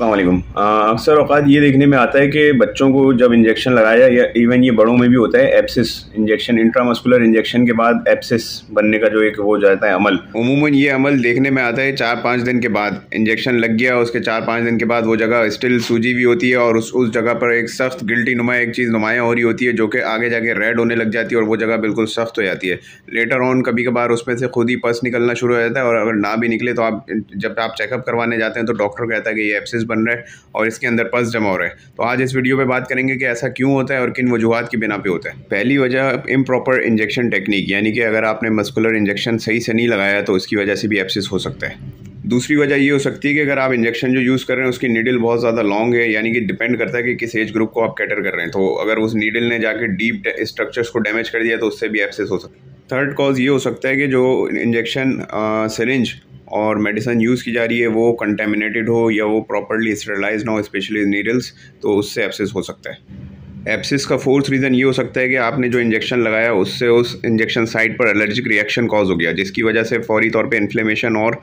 अल्लाम अक्सर अवकात ये देखने में आता है कि बच्चों को जब इंजेक्शन लगाया या इवन ये बड़ों में भी होता है एप्सिस इंजेक्शन इंट्रामस्कुलर इंजेक्शन के बाद एप्सिस बनने का जो एक वो जाता है अमल। उमूमन ये अमल देखने में आता है चार पाँच दिन के बाद। इंजेक्शन लग गया, उसके चार पाँच दिन के बाद वो जगह स्टिल सूजी भी होती है और उस उस जगह पर एक सख्त गिल्टी नुमा एक चीज़ नुमाया हो रही होती है जो कि आगे जाके रेड होने लग जाती है और वो जगह बिल्कुल सख्त हो जाती है। लेटर ऑन कभी कभार उसमें से खुद ही पस निकलना शुरू हो जाता है और अगर ना भी निकले तो आप, जब आप चेकअप करवाने जाते हैं तो डॉक्टर कहता है कि ये एप्सिस बन रहा है और इसके अंदर पस जमा हो रहा है। तो आज इस वीडियो पे बात करेंगे कि ऐसा क्यों होता है और किन वजूहत की बिना पे होता है। पहली वजह इम प्रॉपर इंजेक्शन टेक्निक यानी कि अगर आपने मस्कुलर इंजेक्शन सही से नहीं लगाया तो उसकी वजह से भी एप्सिस हो सकता है। दूसरी वजह ये हो सकती है कि अगर आप इंजेक्शन जो यूज़ कर रहे हैं, उसकी नीडल बहुत ज़्यादा लॉन्ग है, यानी कि डिपेंड करता है कि किस एज ग्रुप को आप कैटर कर रहे हैं। तो अगर उस नीडल ने जाके डीप स्ट्रक्चर्स को डैमेज कर दिया तो उससे भी एप्सिस हो सकता है। थर्ड कॉज ये हो सकता है कि जो इंजेक्शन सिरिंज और मेडिसन यूज़ की जा रही है, वो कंटेमिनेटेड हो या वो प्रॉपरली स्टेलाइज ना हो स्पेशली नीडल्स तो उससे एप्सिस हो सकता है। एप्सिस का फोर्थ रीज़न ये हो सकता है कि आपने जो इंजेक्शन लगाया, उससे उस इंजेक्शन साइट पर एलर्जिक रिएक्शन कॉज हो गया, जिसकी वजह से फौरी तौर पे इन्फ्लेमेशन और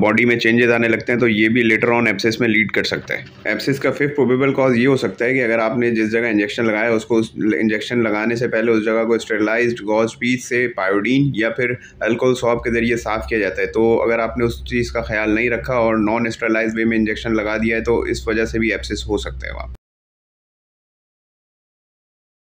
बॉडी में चेंजेस आने लगते हैं तो ये भी लेटर ऑन एप्सिस में लीड कर सकता है। एप्सिस का फिफ्थ प्रोबेबल कॉज ये हो सकता है कि अगर आपने जिस जगह इंजेक्शन लगाया, उसको उस इंजेक्शन लगाने से पहले उस जगह को स्टेरलाइज गॉज पीस से पायोडीन या फिर अल्कोहल सॉप के ज़रिए साफ़ किया जाता है तो अगर आपने उस चीज़ का ख्याल नहीं रखा और नॉन स्टेरलाइज वे में इंजेक्शन लगा दिया है तो इस वजह से भी एप्सिस हो सकता है वहाँ।